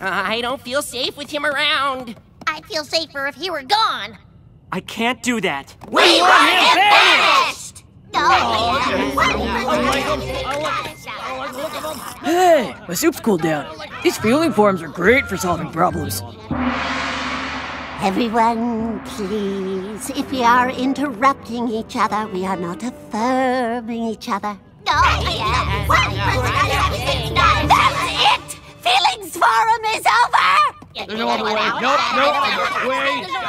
I don't feel safe with him around. I'd feel safer if he were gone. I can't do that. We want him banished! Hey, my soup's cooled down. These feeling forums are great for solving problems. Everyone, please, if we are interrupting each other, we are not affirming each other. Oh, yes. Forum is over! There's no other way. Nope, nope. Wait.